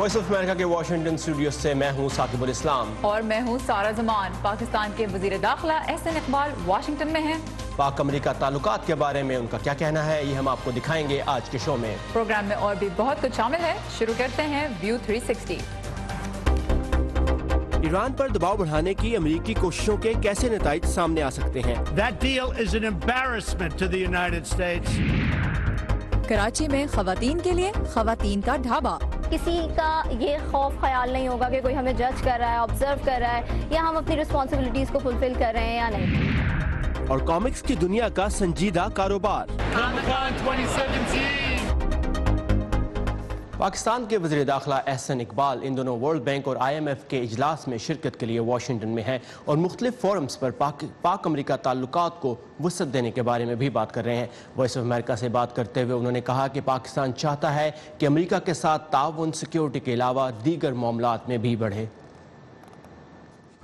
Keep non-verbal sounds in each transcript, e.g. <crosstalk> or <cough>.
Voice of America के Washington studio से मैं हूँ साकिबुल इस्लाम। और मैं हूँ सारा जमान। पाकिस्तान के वज़ीर दाखिला एहसन इकबाल वाशिंगटन में हैं। पाक अमरीका ताल्लुकात के बारे में उनका क्या कहना है ये हम आपको दिखाएँगे आज के शो में। प्रोग्राम में और भी बहुत कुछ शामिल है। शुरू करते हैं व्यू 360 ईरान पर दबाव बढ़ाने की अमरीकी कोशिशों के कैसे नतज सामने आ सकते हैं? That deal is an embarrassment to the United States. Karachi में खवातीन के लिए खवातीन का ढाबा। किसी का ये खौफ ख्याल नहीं होगा कि कोई हमें जज कर रहा है ऑब्ज़र्व कर रहा है या हम अपनी रिस्पॉन्सिबिलिटीज को फुलफिल कर रहे हैं या नहीं। और कॉमिक्स की दुनिया का संजीदा कारोबार। पाकिस्तान के वजी दाखिला एहसन इकबाल इन दोनों वर्ल्ड बैंक और आई एम एफ़ के अजलास में शिरकत के लिए वाशिंगटन में हैं और मुख्तलिफ़ फोरम्स पर पाक, पाक अमरीका ताल्लुक को वसत देने के बारे में भी बात कर रहे हैं। वॉइस ऑफ़ अमेरिका से बात करते हुए उन्होंने कहा कि पाकिस्तान चाहता है कि अमरीका के साथ ताउन सिक्योरिटी के अलावा दीगर मामला में भी बढ़े।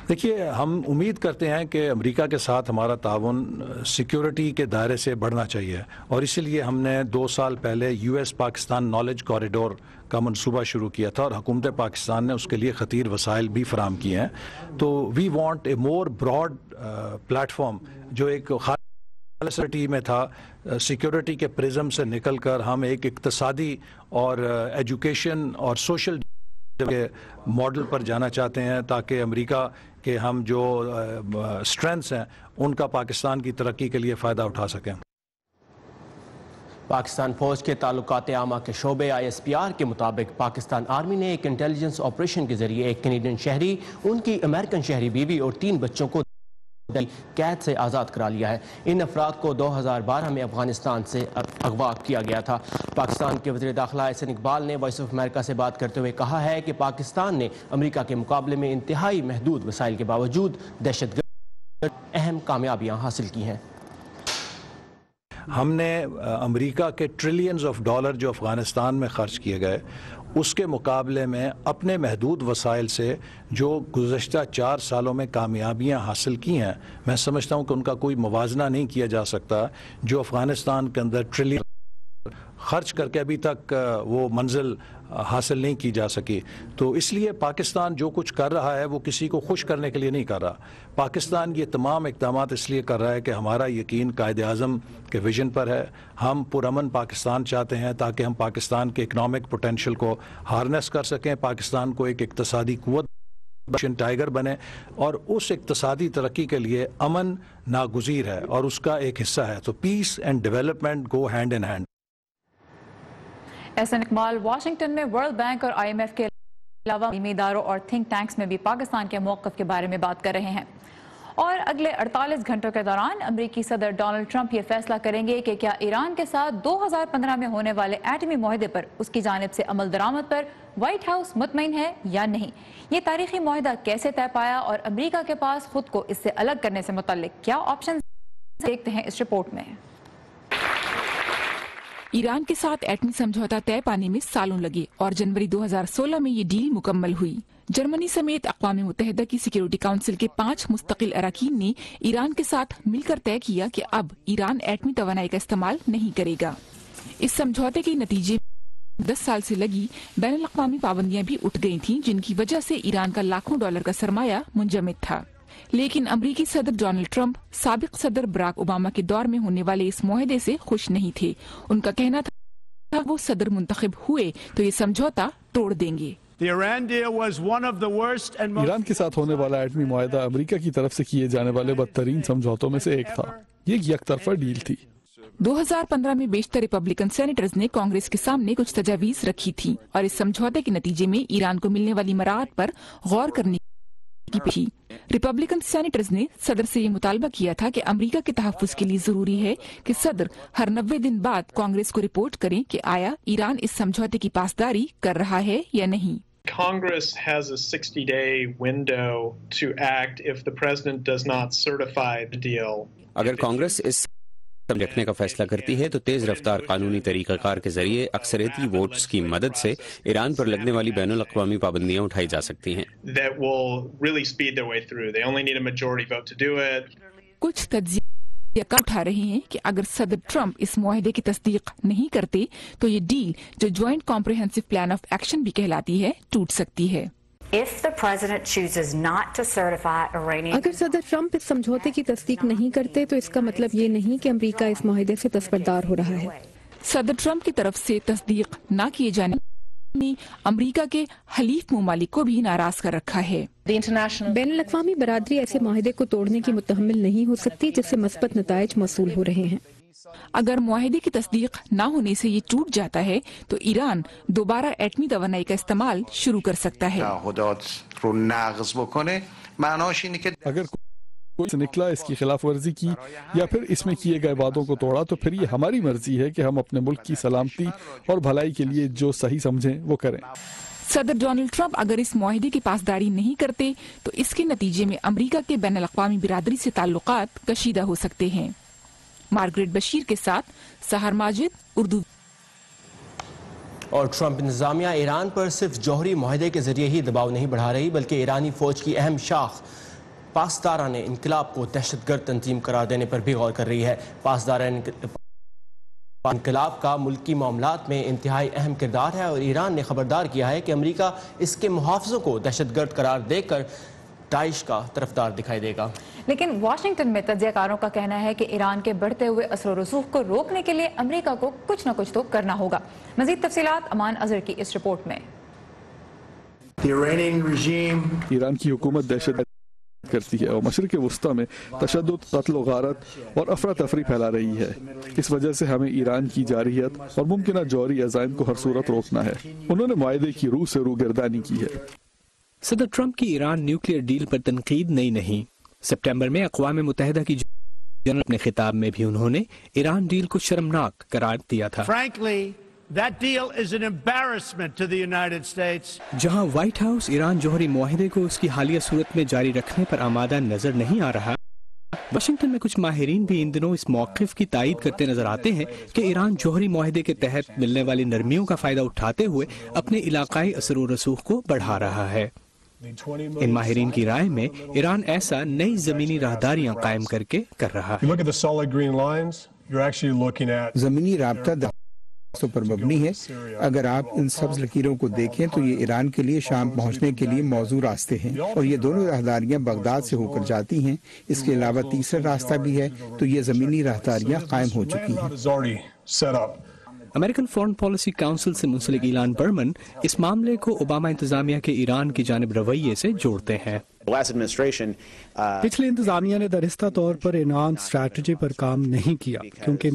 देखिए, हम उम्मीद करते हैं कि अमेरिका के साथ हमारा ताउन सिक्योरिटी के दायरे से बढ़ना चाहिए और इसीलिए हमने दो साल पहले यूएस पाकिस्तान नॉलेज कॉरिडोर का मनसूबा शुरू किया था और हुकूमत पाकिस्तान ने उसके लिए ख़तीर वसाइल भी फराम किए हैं। तो we want a more broad platform जो एक खाली में था सिक्योरिटी के प्रिज्म से निकल हम एक इकतसादी और एजुकेशन और सोशल के मॉडल पर जाना चाहते हैं ताकि अमेरिका के हम जो स्ट्रेंथ्स हैं, उनका पाकिस्तान की तरक्की के लिए फ़ायदा उठा सकें। पाकिस्तान फौज के ताल्लुकात आमा के शोबे आई एस पी आर के मुताबिक पाकिस्तान आर्मी ने एक इंटेलिजेंस ऑपरेशन के ज़रिए एक कैनेडियन शहरी, उनकी अमेरिकन शहरी बीवी और तीन बच्चों को कैद से आज़ाद करा लिया है। इन अफराद को 2012 में अफ़गानिस्तान से अगवा किया गया था। पाकिस्तान के वजी दाखिला एहसन इकबाल ने वॉइस ऑफ़ अमेरिका से बात करते हुए कहा है कि पाकिस्तान ने अमरीका के मुकाबले में इंतहाई महदूद वसाइल के बावजूद दहशत अहम कामयाबियाँ हासिल की हैं। हमने अमेरिका के ट्रिलियंस ऑफ़ डॉलर जो अफ़गानिस्तान में ख़र्च किए गए उसके मुकाबले में अपने महदूद वसाइल से जो गुज्त चार सालों में कामयाबियाँ हासिल की हैं, मैं समझता हूँ कि उनका कोई मुवजना नहीं किया जा सकता जो अफ़गानिस्तान के अंदर ट्रिलियन खर्च करके अभी तक वो मंजिल हासिल नहीं की जा सकी। तो इसलिए पाकिस्तान जो कुछ कर रहा है, वो किसी को खुश करने के लिए नहीं कर रहा। पाकिस्तान ये तमाम इकदाम इसलिए कर रहा है कि हमारा यकीन कायद अज़म के विजन पर है। हम पुरमन पाकिस्तान चाहते हैं ताकि हम पाकिस्तान के इकनॉमिक पोटेंशल को हारनेस कर सकें, पाकिस्तान को एक इकतसादी कुत टाइगर बने और उस इकतसादी तरक्की के लिए अमन नागुजीर है और उसका एक हिस्सा है। तो peace and development go hand in hand Ahsan Iqbal, Washington में वर्ल्ड बैंक और आईएमएफ के अलावा इदारों और थिंक टैंक्स में भी पाकिस्तान के मौकफ के बारे में बात कर रहे हैं। और अगले 48 घंटों के दौरान अमरीकी सदर डोनाल्ड ट्रंप ये फैसला करेंगे कि क्या ईरान के साथ 2015 में होने वाले एटमी माहदे पर उसकी जानब से अमल दरामद पर व्हाइट हाउस मुतमिन है या नहीं? ये तारीखी माहदा कैसे तय पाया और अमरीका के पास खुद को इससे अलग करने से मुतल क्या ऑप्शन देखते हैं इस रिपोर्ट में। ईरान के साथ एटमी समझौता तय पाने में सालों लगे और जनवरी 2016 में ये डील मुकम्मल हुई। जर्मनी समेत अकवा मुतहदा की सिक्योरिटी काउंसिल के पाँच मुस्तकिल अरकान ने ईरान के साथ मिलकर तय किया कि अब ईरान एटमी तोानाई का इस्तेमाल नहीं करेगा। इस समझौते के नतीजे दस साल से लगी बैन अवी पाबंदियाँ भी उठ गई थीं, जिनकी वजह से ईरान का लाखों डॉलर का सरमाया मुंजमद था। लेकिन अमरीकी सदर डोनाल्ड ट्रंप सबक सदर बराक ओबामा के दौर में होने वाले इस माहदे से खुश नहीं थे। उनका कहना था वो सदर मुंतखब हुए तो ये समझौता तोड़ देंगे। ईरान के साथ होने वाला एटमी माहा अमरीका की तरफ़ से किए जाने वाले बदतरीन समझौतों में से एक था। ये एक तरफा डील थी। 2015 में बेशतर रिपब्लिकन सेनेटर्स ने कांग्रेस के सामने कुछ तजावीज रखी थी और इस समझौते के नतीजे में ईरान को मिलने वाली मराहत पर गौर करने की पेशी रिपब्लिकन सेनेटर्स ने सदर से ये मुतालबा किया था कि अमेरिका के तहफ़ के लिए ज़रूरी है कि सदर हर नब्बे दिन बाद कांग्रेस को रिपोर्ट करें कि आया ईरान इस समझौते की पासदारी कर रहा है या नहीं Congress has a 60 day window to act if the president does not certify the deal. अगर कांग्रेस इस रखने का फैसला करती है तो तेज रफ्तार कानूनी तरीकाकार के ज़रिए अक्सरती वोट्स की मदद से ईरान पर लगने वाली बैन अवी पाबंदियाँ उठाई जा सकती हैं। कुछ यका उठा रहे हैं कि अगर सदर ट्रंप इस मुआहदे की तस्दीक नहीं करते तो ये डील जो joint comprehensive plan of action भी कहलाती है टूट सकती है। अगर सदर ट्रंप इस समझौते की तस्दीक नहीं करते तो इसका मतलब ये नहीं कि अमेरिका इस माहे से दस्तबरदार हो रहा है। सदर ट्रंप की तरफ़ से तस्दीक न किए जाने ने अमरीका के हलीफ ममालिक को भी नाराज़ कर रखा है। बैन अवी बरदरी ऐसे माहे को तोड़ने की मुतहमल नहीं हो सकती जिससे मस्बत नतज मौसू हो रहे हैं। अगर माहे की तस्दीक न होने से ये टूट जाता है तो ईरान दोबारा एटमी तोानाई का इस्तेमाल शुरू कर सकता है। अगर से निकला इसकी खिलाफ वर्जी की या फिर इसमें किए गए वादों को तोड़ा तो फिर ये हमारी मर्ज़ी है कि हम अपने मुल्क की सलामती और भलाई के लिए जो सही समझें वो करें। सदर डोनाल्ड ट्रंप अगर इस माहे की पासदारी नहीं करते तो इसके नतीजे में अमरीका के बैन अवी बिरादरी से ताल्लुक कशीदा हो सकते हैं। मार्गरेट बशीर के साथ सहर माजिद, उर्दू। और ट्रंप इंतजामिया ईरान पर सिर्फ़ जौहरी माहे के ज़रिए ही दबाव नहीं बढ़ा रही, बल्कि ईरानी फौज की अहम शाख पासदारा ने इनकलाब को दहशतगर्द तंजीम करार देने पर भी गौर कर रही है। पासदारा इनकलाब का मुल्की मामला में इंतहाई अहम किरदार है और ईरान ने खबरदार किया है कि अमरीका इसके मुहाफ़ों को दहशतगर्द करार देकर दाइश का तरफदार दिखाई देगा। लेकिन वाशिंगटन में तजियाकारों का कहना है कि ईरान के बढ़ते हुए असर रसूख को रोकने के लिए अमरीका को कुछ न कुछ तो करना होगा। मजीद तफसीत अमान अजहर की इस रिपोर्ट में। ईरान की हुकूमत दहशत करती है और मशरक वस्ती में तशद कत्ल गारत और अफरा तफरी फैला रही है। इस वजह से हमें ईरान की जारियत और मुमकिन जौहरी अजायम को हर सूरत रोकना है। उन्होंने माहे की रूह से रूगर्दानी की है। सदर ट्रंप की ईरान न्यूक्लियर डील पर तनकीद नई नहीं। सितंबर में अकवा मुतहदा की जनरल अपने खिताब में भी उन्होंने ईरान डील को शर्मनाक करार दिया था। Frankly, That deal is an embarrassment to the United States. जहाँ व्हाइट हाउस ईरान जौहरी माहे को उसकी हालिया सूरत में जारी रखने पर आमादा नज़र नहीं आ रहा। वाशिंगटन में कुछ माहरीन भी इन दिनों इस मौकफ की तायद करते नज़र आते हैं कि ईरान जौहरी माहे के तहत मिलने वाली नरमियों का फ़ायदा उठाते हुए अपने इलाकाई असर रसूख को बढ़ा रहा है। इन माहरीन की राय में ईरान ऐसा नई जमीनी राहदारियाँ कायम करके कर रहा है। जमीनी रबता पर मबनी है। अगर आप इन सब्ज लकीरों को देखें तो ये ईरान के लिए शाम पहुँचने के लिए मौजूद रास्ते हैं और ये दोनों राहदारियाँ बगदाद से होकर जाती हैं। इसके अलावा तीसरा रास्ता भी है तो ये जमीनी राहदारियाँ कायम हो चुकी हैं। अमेरिकन फॉरेन पॉलिसी काउंसिल से मुंसलिक ईलान बर्मन इस मामले को ओबामा इंतजामिया के ईरान की जानब रवैये से जोड़ते हैं। पिछले इंतजामिया ने दरिस्ता तौर पर ईरान स्ट्रेटजी पर काम नहीं किया क्योंकि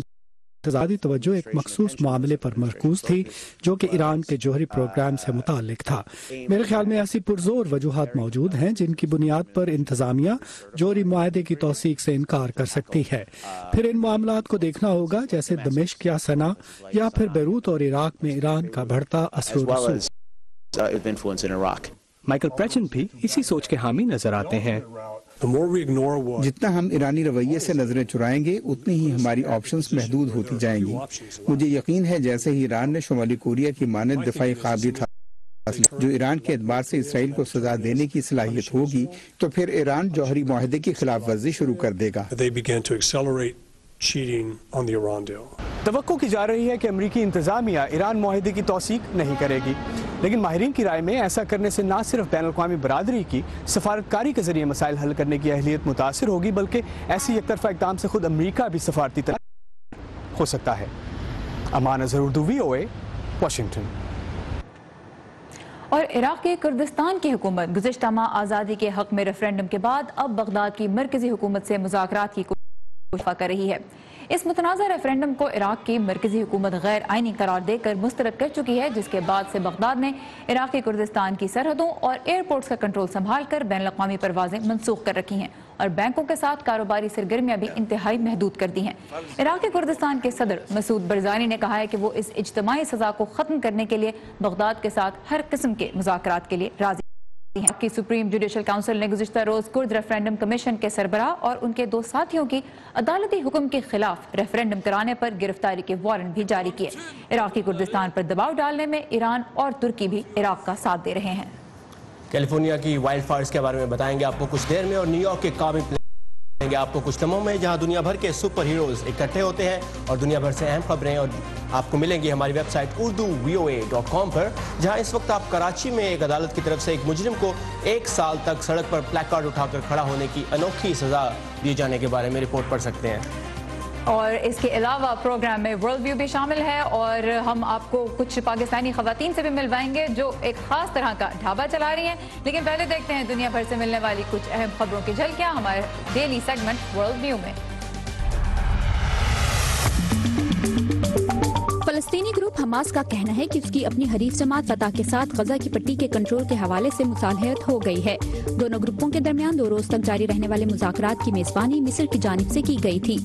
तजादी तवज्जो एक मखसूस मामले पर मरकूज थी जो कि ईरान के जोहरी प्रोग्राम से मुतालिक था। मेरे ख्याल में ऐसी पुरजोर वजूहत मौजूद हैं जिनकी बुनियाद पर इंतजामिया जोहरी माहे की तोसीक से इनकार कर सकती है। फिर इन मामला को देखना होगा जैसे दमिश्क या सना या फिर बैरूत और इराक में ईरान का बढ़ता असर माइकल प्रेचन भी इसी सोच के हामी नज़र आते हैं। जितना हम ईरानी रवैये से नज़रें चुराएँगे उतनी ही हमारी ऑप्शंस महदूद होती जाएँगी। मुझे यकीन है जैसे ही ईरान ने शुमाली कोरिया की मानद दिफाई काबिलियत जो ईरान के एतबार से इसराइल को सजा देने की सलाहियत होगी तो फिर ईरान जौहरी माहे की खिलाफ वर्जी शुरू कर देगा। तो की जा रही है कि अमरीकी इंतजामिया ईरान माहे की तोसीक नहीं करेगी। लेकिन माहरीन की राय में ऐसा करने से न सिर्फ़ बैन अवी बरदरी की सफारतकारी के ज़रिए मसाइल हल करने की अहलियत मुतासर होगी, बल्कि ऐसी एक तरफा इकदाम से खुद अमरीका भी सफारती तरह हो सकता है। Aman Azhar Urdu, V O A, Washington. और इराक के कुर्दिस्तान की हुकूमत गुजशत माह आज़ादी के हक में रेफरेंडम के बाद अब बगदाद की मरकजी हुकूमत से मुजाकर की कोशिश कर रही है। इस मुतनाज़ रेफरेंडम को इराक की मरकजी हुकूमत गैर आइनी करार देकर मुस्तरद कर चुकी है, जिसके बाद से बगदाद ने इराकी कुर्दिस्तान की सरहदों और एयरपोर्ट्स का कंट्रोल संभाल कर बैन अवी परवाजें मनसूख कर रखी हैं और बैंकों के साथ कारोबारी सरगर्मियाँ भी इंतहाई महदूद कर दी हैं। इराकी कुर्दिस्तान के सदर मसूद बरजानी ने कहा है कि वो इस इज्तमाही सजा को खत्म करने के लिए बगदाद के साथ हर किस्म के मुजाकर के लिए राज़ी की सुप्रीम जुडिशल काउंसिल ने गुजशत रोज कुर्द रेफरेंडम कमीशन के सरबरा और उनके दो साथियों की अदालती हुक्म के खिलाफ रेफरेंडम कराने पर गिरफ्तारी के वारंट भी जारी किए। इराकी कुर्दिस्तान पर दबाव डालने में ईरान और तुर्की भी इराक का साथ दे रहे हैं। कैलिफ़ोर्निया की वाइल्ड फायर्स के बारे में बताएँगे आपको कुछ देर में और न्यूयॉर्क के दिखाएँगे आपको कुछ लम्हों में, जहाँ दुनिया भर के सुपर हीरोज इकट्ठे होते हैं और दुनिया भर से अहम खबरें और आपको मिलेंगी हमारी website Urdu V O A dot com पर, जहाँ इस वक्त आप कराची में एक अदालत की तरफ़ से एक मुजरिम को एक साल तक सड़क पर प्लेकार्ड उठाकर खड़ा होने की अनोखी सजा दिए जाने के बारे में रिपोर्ट पढ़ सकते हैं। और इसके अलावा प्रोग्राम में वर्ल्ड व्यू भी शामिल है और हम आपको कुछ पाकिस्तानी खवतान से भी मिलवाएँगे जो एक खास तरह का ढाबा चला रही हैं। लेकिन पहले देखते हैं दुनिया भर से मिलने वाली कुछ अहम खबरों की झलकियाँ हमारे डेली सेगमेंट वर्ल्ड व्यू में। फलस्तीनी ग्रुप हमास का कहना है कि उसकी अपनी हरीफ जमात फतह के साथ गजा की पट्टी के कंट्रोल के हवाले से मुसालहत हो गई है। दोनों ग्रुपों के दरमियान दो रोज तक जारी रहने वाले मुजाकरात की मेजबानी मिस्र की जानब से की गई थी।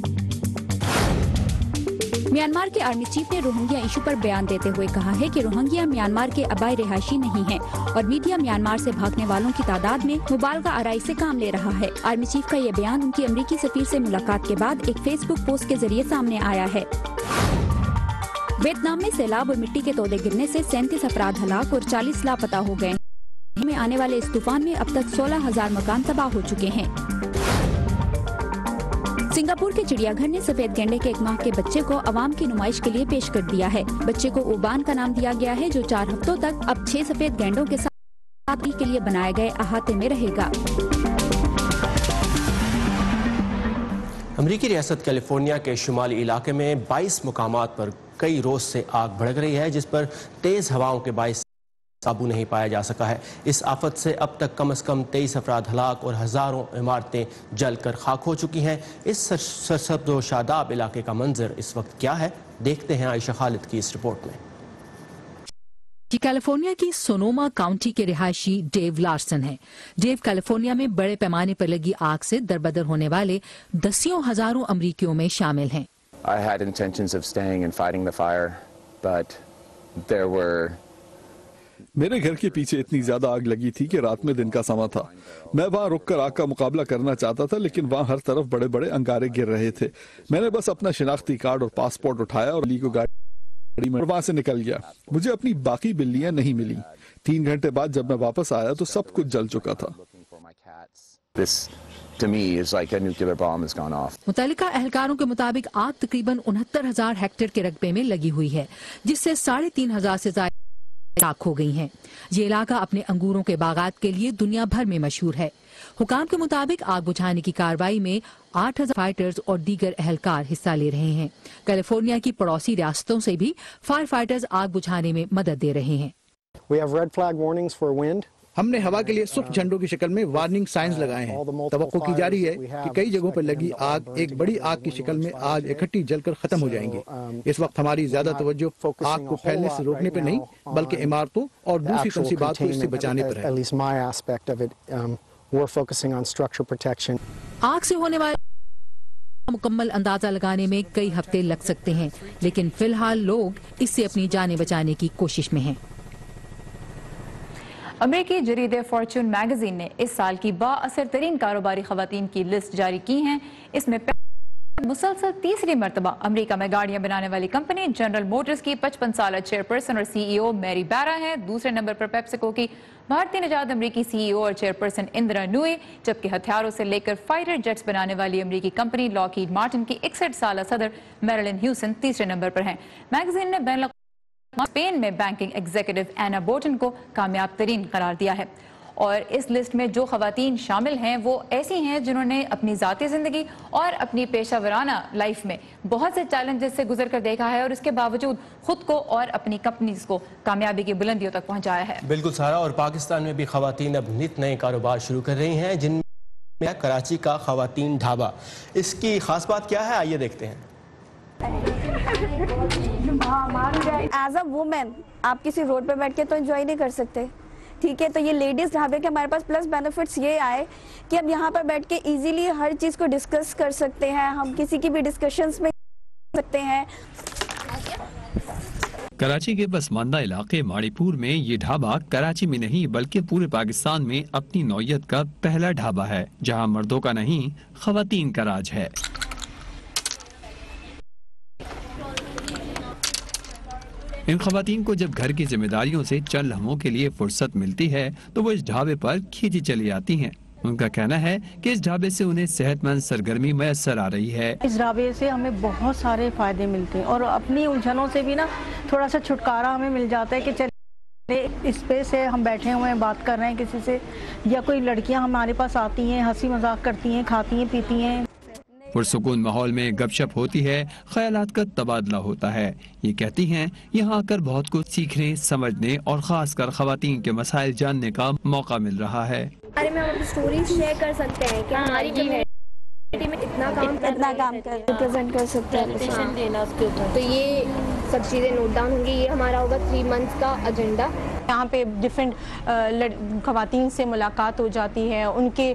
म्यांमार के आर्मी चीफ ने रोहिंग्या इशू पर बयान देते हुए कहा है कि रोहिंग्या म्यांमार के अबाई रिहायशी नहीं है और मीडिया म्यांमार से भागने वालों की तादाद में मुबालगा आरई से काम ले रहा है। आर्मी चीफ का ये बयान उनकी अमरीकी सफीर से मुलाकात के बाद एक फेसबुक पोस्ट के ज़रिए सामने आया है। वियतनाम में सैलाब और मिट्टी के तोदे गिरने से सैंतीस अपराध हलाक और चालीस लापता हो गए। में आने वाले इस तूफ़ान में अब तक सोलह हज़ार मकान तबाह हो चुके हैं। सिंगापुर के चिड़ियाघर ने सफ़ेद गेंडे के एक माह के बच्चे को अवाम की नुमाइश के लिए पेश कर दिया है। बच्चे को उबान का नाम दिया गया है, जो चार हफ्तों तक अब छह सफ़ेद गेंडों के साथ के लिए बनाए गए अहाते में रहेगा। अमरीकी रियासत कैलिफ़ोर्निया के शुमाली इलाके में 22 मुकामात पर कई रोज से आग भड़क रही है, जिस पर तेज हवाओं के बायस काबू नहीं पाया जा सका है। इस आफत से अब तक कम से कम तेईस अफराद हलाक और हज़ारों इमारतें जलकर खाक हो चुकी हैं। इस सरसब्ज शादाब इलाके का मंजर इस वक्त क्या है, देखते हैं आयशा खालिद की इस रिपोर्ट में। कैलिफ़ोर्निया की सोनोमा काउंटी के रिहायशी डेव लार्सन है। डेव कैलिफ़ोर्निया में बड़े पैमाने पर लगी आग से दरबदर होने वाले दसियों हज़ारों अमरीकियों में शामिल हैं। I had intentions of staying and fighting the fire, but there were मेरे घर के पीछे इतनी ज़्यादा आग लगी थी कि रात में दिन का समय था। मैं वहाँ रुककर आग का मुकाबला करना चाहता था लेकिन वहाँ हर तरफ़ बड़े बड़े अंगारे गिर रहे थे। मैंने बस अपना शिनाख्ती कार्ड और पासपोर्ट उठाया और अली को गाड़ी में वहाँ से निकल गया। मुझे अपनी बाकी बिल्लियाँ नहीं मिली। तीन घंटे बाद जब मैं वापस आया तो सब कुछ जल चुका था। मुतलिका एहलकारों के मुताबिक आग तकरीबन उनहत्तर हज़ार हेक्टेयर के रकबे में लगी हुई है जिससे साढ़े तीन हज़ार से ज़्यादा हो गई हैं। ये इलाका अपने अंगूरों के बागात के लिए दुनिया भर में मशहूर है। हुकाम के मुताबिक आग बुझाने की कार्रवाई में आठ हज़ार फाइटर्स और दीगर एहलकार हिस्सा ले रहे हैं। कैलिफ़ोर्निया की पड़ोसी रियासतों से भी फायर फाइटर्स आग बुझाने में मदद दे रहे हैं। हमने हवा के लिए सुर्ख झंडों की शक्ल में वार्निंग साइंस लगाए हैं। तो की जा रही है कि कई जगहों पर लगी आग एक बड़ी आग की शक्ल में आज इकट्ठी जलकर खत्म हो जाएँगे। इस वक्त हमारी ज़्यादा तवज्जो आग को फैलने से रोकने पर नहीं बल्कि इमारतों और दूसरी तनसीबात को इससे बचाने पर है। आग से होने वाले मुकम्मल अंदाज़ा लगाने में कई हफ़्ते लग सकते हैं लेकिन फ़िलहाल लोग इससे अपनी जानें बचाने की कोशिश में हैं। अमरीकी जरीदे फॉर्चून मैगजीन ने इस साल की बासर तरीन कारोबारी खवतान की लिस्ट जारी की है। इसमें मुसलसल तीसरी मरतबा अमरीका में गाड़ियाँ बनाने वाली कंपनी जनरल मोटर्स की पचपन साल चेयरपर्सन और सीईओ मैरी बैरा हैं। दूसरे नंबर पर पेप्सिको की भारतीय निजात अमरीकी सीईओ और चेयरपर्सन इंदिरा नुए जबकि हथियारों से लेकर फाइटर जेट्स बनाने वाली अमरीकी कंपनी लॉकीड मार्टिन की इकसठ साल सदर मेरलिन ह्यूसन तीसरे नंबर पर हैं। मैगजीन ने बैन स्पेन में बैंकिंग एग्जीक्यूटिव एना बोटन को कामयाब तरीन करार दिया है। और इस लिस्ट में जो खातन शामिल हैं, वो ऐसी हैं जिन्होंने अपनी ज़ाती ज़िंदगी और अपनी पेशा वराना लाइफ में बहुत से चैलेंजेस से गुजर कर देखा है और इसके बावजूद खुद को और अपनी कंपनीज़ को कामयाबी की बुलंदियों तक पहुँचाया है। बिल्कुल सारा, और पाकिस्तान में भी खातन अब नित नए कारोबार शुरू कर रही हैं, जिनमें कराची का खातन ढाबा। इसकी खास बात क्या है? आइए देखते हैं। एज अ वुमेन आप किसी रोड पे बैठ के तो एंजॉय नहीं कर सकते। ठीक है तो ये लेडीज़ ढाबे के हमारे पास प्लस बेनिफिट्स ये आए कि हम यहाँ पर बैठ के इजीली हर चीज़ को डिस्कस कर सकते हैं, हम किसी की भी डिस्कशंस में सकते हैं। कराची के पसमानदा इलाके माड़ीपुर में ये ढाबा कराची में नहीं, बल्कि पूरे पाकिस्तान में अपनी नौयत का पहला ढाबा है, जहाँ मर्दों का नहीं, खवतान का राज है। इन खातन को जब घर की जिम्मेदारियों से चंद लम्हों के लिए फुर्सत मिलती है तो वो इस ढाबे पर खींची चली आती हैं। उनका कहना है कि इस ढाबे से उन्हें सेहतमंद सरगर्मी मैसर आ रही है। इस ढाबे से हमें बहुत सारे फ़ायदे मिलते हैं और अपनी उलझनों से भी ना थोड़ा सा छुटकारा हमें मिल जाता है कि चल इस पे से हम बैठे हुए हैं, बात कर रहे हैं किसी से, या कोई लड़कियाँ हमारे पास आती हैं, हँसी मज़ाक करती हैं, खाती हैं, पीती हैं। पुरसकून माहौल में गपशप होती है ख्याल का तबादला होता है। ये कहती हैं यहाँ आकर बहुत कुछ सीखने समझने और ख़ास कर खातन के मसाइल जानने का मौका मिल रहा है। बारे में हम स्टोरी शेयर कर सकते हैं कि हमारी कम्युनिटी में इतना काम इतना काम कर रिप्रेजेंट कर सकते हैं। देना उसके ऊपर। तो ये सब चीज़ें नोट डाउन होंगी। ये हमारा होगा थ्री मंथ्स का एजेंडा यहाँ पे डिफरेंट खातन से मुलाकात हो जाती है। उनके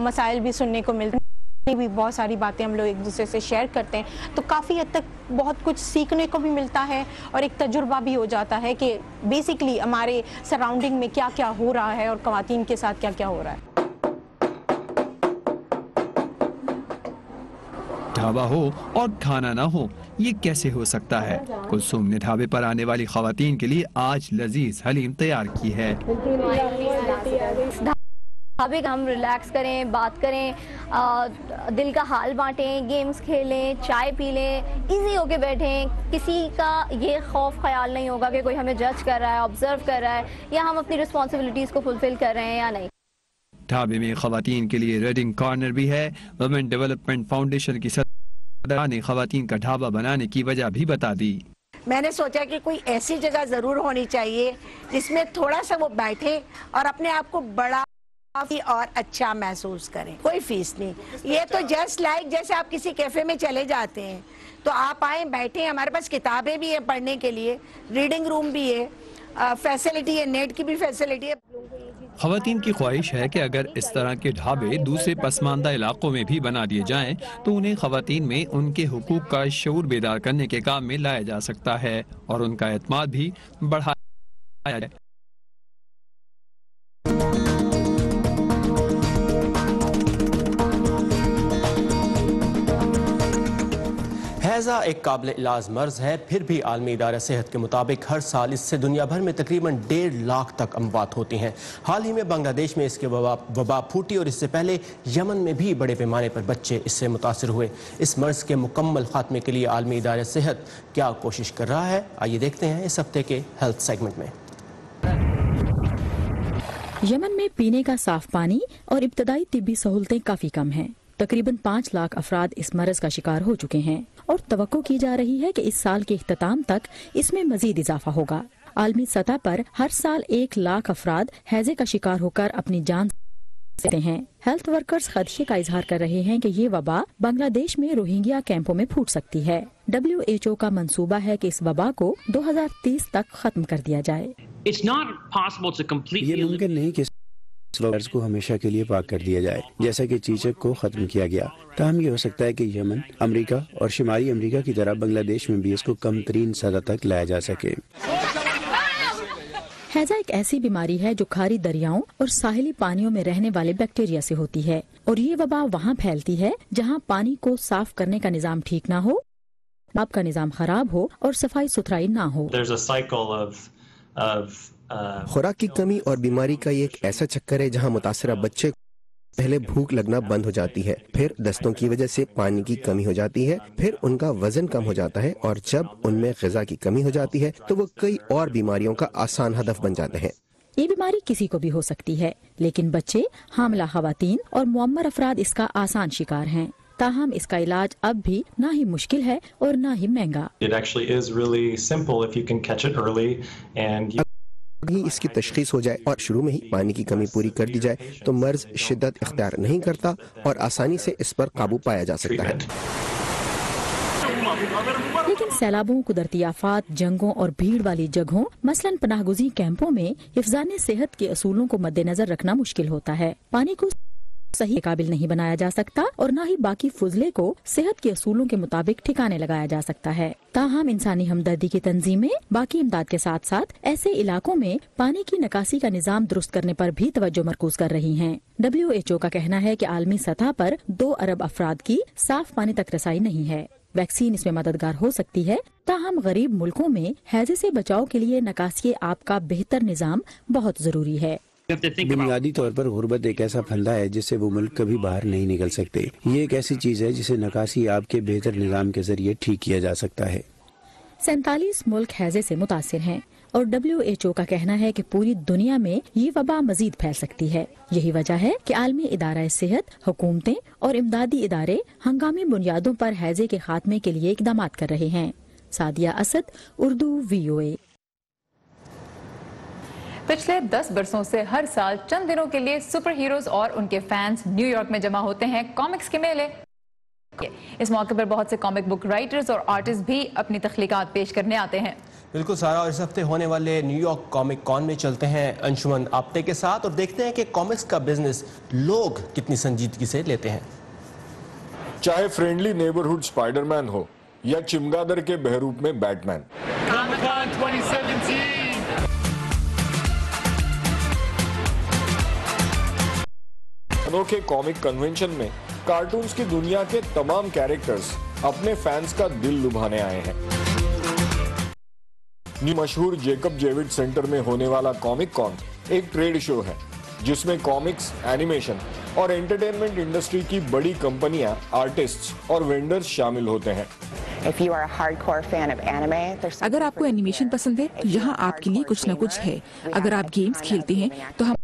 मसाइल भी सुनने को मिलते हैं भी बहुत सारी बातें हम लोग एक दूसरे से शेयर करते हैं। तो काफ़ी हद तक बहुत कुछ सीखने को भी मिलता है और एक तजुर्बा भी हो जाता है कि बेसिकली हमारे सराउंडिंग में क्या क्या हो रहा है और खातन के साथ क्या क्या हो रहा है। ढाबा हो और खाना ना हो, ये कैसे हो सकता है? कुलसुम ने ढाबे पर आने वाली खातन के लिए आज लजीज हलीम तैयार की है। ढाबे हम रिलैक्स करें बात करें आ, दिल का हाल बांटें गेम्स खेलें चाय पी लें इजी होके बैठें। किसी का ये खौफ ख्याल नहीं होगा कि कोई हमें जज कर रहा है ऑब्ज़र्व कर रहा है या हम अपनी रिस्पॉन्सिबिलिटीज़ को फुलफिल कर रहे हैं या नहीं। ढाबे में खातन के लिए रेडिंग कॉर्नर भी है। वुमेन डेवलपमेंट फाउंडेशन की सदर ने खातन का ढाबा बनाने की वजह भी बता दी। मैंने सोचा कि कोई ऐसी जगह ज़रूर होनी चाहिए जिसमें थोड़ा सा वो बैठे और अपने आप को बड़ा और अच्छा महसूस करें। कोई फ़ीस नहीं। ये तो जस्ट लाइक like जैसे आप किसी कैफ़े में चले जाते हैं तो आप आए बैठे हमारे पास किताबें भी है पढ़ने के लिए रीडिंग रूम भी है फैसिलिटी है नेट की भी फैसिलिटी है। खातन की ख्वाहिश है कि अगर इस तरह के ढाबे दूसरे पसमानदा इलाकों में भी बना दिए जाएँ तो उन्हें खातन में उनके हकूक का शूर बेदार करने के काम में लाया जा सकता है और उनका एतमाद भी बढ़ाया जाए। हैज़ा एक काबिल इलाज मर्ज है, फिर भी आलमी इदारा सेहत के मुताबिक हर साल इससे दुनिया भर में तकरीबन डेढ़ लाख तक अमवात होती हैं। हाल ही में बांग्लादेश में इसके वबा वबा फूटी और इससे पहले यमन में भी बड़े पैमाने पर बच्चे इससे मुतासर हुए। इस मर्ज के मुकम्मल खात्मे के लिए आलमी इदारा सेहत क्या कोशिश कर रहा है? आइए देखते हैं इस हफ़्ते के हेल्थ सेगमेंट में। यमन में पीने का साफ़ पानी और इब्तदाई तिब्बी सहूलतें काफ़ी कम हैं। तकरीबन पाँच लाख अफराद इस मरज का शिकार हो चुके हैं और तो की जा रही है कि इस साल के अख्ताम तक इसमें मजीद इजाफा होगा। आलमी सतह पर हर साल एक लाख अफराद हैजे का शिकार होकर अपनी जान सकते हैं। हेल्थ वर्कर्स खदशे का इजहार कर रहे हैं कि ये वबा बांग्लादेश में रोहिंग्या कैंपों में फूट सकती है। डब्ल्यू एच ओ का मंसूबा है कि इस वबा को 2030 तक खत्म कर दिया जाए। ये मुमकिन नहीं कि वायरस को हमेशा के लिए पाक कर दिया जाए जैसा कि चीचक को खत्म किया गया। ताहम ये हो सकता है कि यमन अमेरिका और शुमारी अमेरिका की तरह बांग्लादेश में भी इसको कम तरीन सदा तक लाया जा सके। हैजा एक ऐसी बीमारी है जो खारी दरियाओं और साहिली पानियों में रहने वाले बैक्टीरिया से होती है और ये वबा वहाँ फैलती है जहाँ पानी को साफ़ करने का निज़ाम ठीक ना हो आपका निज़ाम खराब हो और सफ़ाई सुथराई ना हो। खुराक की कमी और बीमारी का एक ऐसा चक्कर है जहाँ मुतासर बच्चे पहले भूख लगना बंद हो जाती है फिर दस्तों की वजह से पानी की कमी हो जाती है फिर उनका वज़न कम हो जाता है और जब उनमें गजा की कमी हो जाती है तो वो कई और बीमारियों का आसान हदफ बन जाते हैं। ये बीमारी किसी को भी हो सकती है लेकिन बच्चे हामला खातन और मम्मर अफराद इसका आसान शिकार हैं। ताहम इसका इलाज अब भी ना ही मुश्किल है और ना ही महँगा। ही इसकी तशखीस हो जाए और शुरू में ही पानी की कमी पूरी कर दी जाए तो मर्ज शिद्दत इख्तियार नहीं करता और आसानी से इस पर काबू पाया जा सकता है। लेकिन सैलाबों, कुदरती आफात, जंगों और भीड़ वाली जगहों, मसलन पनाहगुजी कैंपों में हिफान सेहत के असूलों को मद्देनजर रखना मुश्किल होता है। पानी को सही काबिल नहीं बनाया जा सकता और न ही बाकी फुजले को सेहत के असूलों के मुताबिक ठिकाने लगाया जा सकता है। ताहम इंसानी हमदर्दी की तंजीमें बाकी इमदाद के साथ साथ ऐसे इलाकों में पानी की निकासी का निज़ाम दुरुस्त करने पर भी तवज्जो मरकूज कर रही हैं। डब्ल्यू एच ओ का कहना है कि आलमी सतह पर दो अरब अफराद की साफ़ पानी तक रसाई नहीं है। वैक्सीन इसमें मददगार हो सकती है। ताहम गरीब मुल्कों में हैजे से बचाव के लिए नकासी आप का बेहतर निज़ाम बहुत ज़रूरी है। बुनियादी तौर पर गुर्बत एक ऐसा फंदा है जिससे वो मुल्क कभी बाहर नहीं निकल सकते। ये एक ऐसी चीज़ है जिसे नकासी आपके बेहतर निज़ाम के ज़रिए ठीक किया जा सकता है। सैतालीस मुल्क हैजे से मुतासर हैं और डब्ल्यू एच ओ का कहना है कि पूरी दुनिया में ये वबा मजीद फैल सकती है। यही वजह है कि आलमी इदारा सेहत हुकूमतें और इमदादी इदारे हंगामी बुनियादों पर हैजे के खात्मे के लिए इकदाम कर रहे हैं। Sadia Asad Urdu V O A. पिछले दस बरसों से हर साल चंद दिनों के लिए सुपर हीरोज और उनके फैंस न्यूयॉर्क में जमा होते हैं कॉमिक्स के मेले। इस मौके पर बहुत से कॉमिक बुक राइटर्स और आर्टिस्ट भी अपनी तख्लीकात पेश करने आते हैं। बिल्कुल सारा और इस हफ़्ते होने वाले न्यूयॉर्क कॉमिक कॉन में चलते हैं अंशुमन आपते के साथ और देखते हैं कि कॉमिक्स का बिज़नेस लोग कितनी संजीदगी से लेते हैं। चाहे फ्रेंडली नेबरहुड स्पाइडरमैन हो या चिमगादड़ के बहरूप में बैटमैन अनोखे कॉमिक कन्वेंशन में कार्टून्स की दुनिया के तमाम कैरेक्टर्स अपने फैंस का दिल लुभाने आए हैं। मशहूर जेकब जेविड सेंटर में होने वाला कॉमिक कॉन एक ट्रेड शो है जिसमें कॉमिक्स एनिमेशन और एंटरटेनमेंट इंडस्ट्री की बड़ी कंपनियाँ आर्टिस्ट्स और वेंडर्स शामिल होते हैं। अगर आपको एनिमेशन पसंद है तो यहाँ आपके लिए कुछ न कुछ है। अगर आप गेम्स खेलते हैं तो हम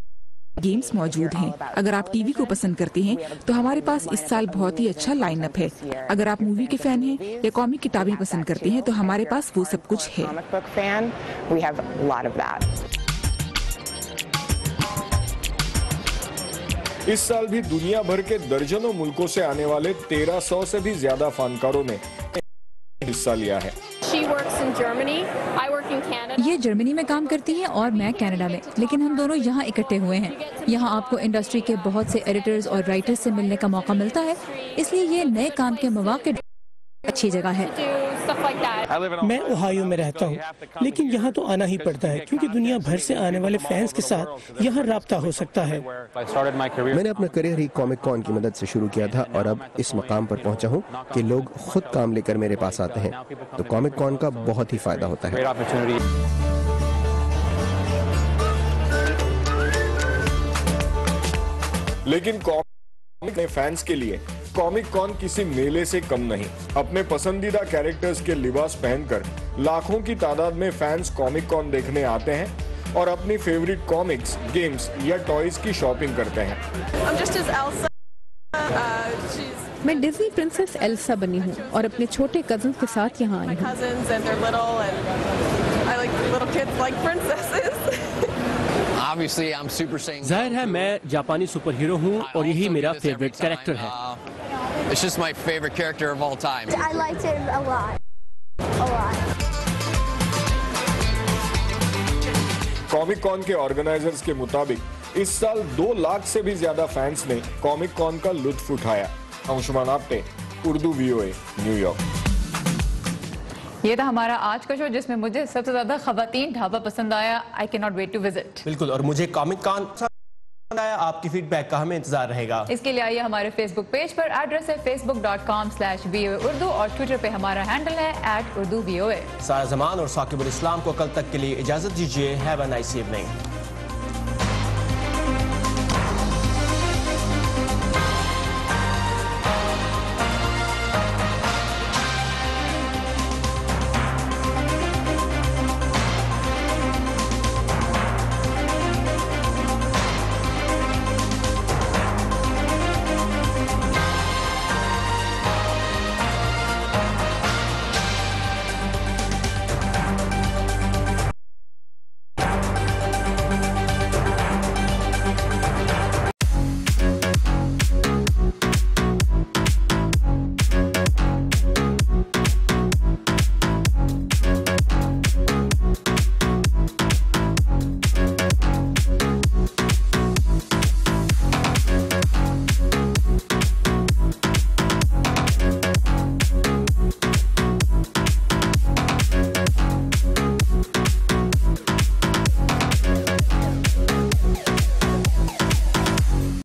गेम्स मौजूद हैं। अगर आप टीवी को पसंद करते हैं तो हमारे पास इस साल बहुत ही अच्छा लाइनअप है। अगर आप मूवी के फ़ैन हैं या कॉमिक किताबें पसंद करते हैं तो हमारे पास वो सब कुछ है। इस साल भी दुनिया भर के दर्जनों मुल्कों से आने वाले 1300 से भी ज़्यादा फनकारों ने हिस्सा लिया है। ये जर्मनी में काम करती है और मैं कनाडा में। लेकिन हम दोनों यहाँ इकट्ठे हुए हैं। यहाँ आपको इंडस्ट्री के बहुत से एडिटर्स और राइटर्स से मिलने का मौका मिलता है। इसलिए ये नए काम के मौके अच्छी जगह है। मैं ओहायो में रहता हूँ लेकिन यहाँ तो आना ही पड़ता है क्योंकि दुनिया भर से आने वाले फैंस के साथ यहाँ रबता हो सकता है। मैंने अपना करियर ही कॉमिक कॉन की मदद से शुरू किया था और अब इस मकाम पर पहुँचा हूँ कि लोग खुद काम लेकर मेरे पास आते हैं। तो कॉमिक कॉन का बहुत ही फ़ायदा होता है। लेकिन कॉमिक ने फैंस के लिए कॉमिक कॉन किसी मेले से कम नहीं। अपने पसंदीदा कैरेक्टर्स के लिबास पहनकर लाखों की तादाद में फैंस कॉमिक कॉन देखने आते हैं और अपनी फेवरेट कॉमिक्स गेम्स या टॉयज की शॉपिंग करते हैं। मैं डिज्नी प्रिंसेस एल्सा बनी हूँ और अपने छोटे कज़न के साथ यहाँ आई हूँ। <laughs> ज़ाहिर है मैं जापानी सुपर हीरो हूँ और यही मेरा फेवरेट कैरेक्टर है। It's just my favorite character of all time. I liked it a lot. A lot. Comic con के ऑर्गेनाइजर्स के मुताबिक इस साल दो लाख से भी ज़्यादा फैंस ने कॉमिक कॉन का लुत्फ उठाया Anshuman Apte Urdu VOA New York ये था हमारा आज का शो जिसमें मुझे सबसे ज़्यादा खवतान ढाबा पसंद आया I can not wait to visit बिल्कुल और मुझे कॉमिक कॉन आया आपकी फीडबैक का हमें इंतज़ार रहेगा। इसके लिए आइए हमारे फेसबुक पेज पर। एड्रेस है Facebook dot com slash B Urdu और ट्विटर पे हमारा हैंडल है एट उर्दू बी ओ सारा जमान और साकिबुल इस्लाम को कल तक के लिए इजाज़त दीजिए। Have a nice evening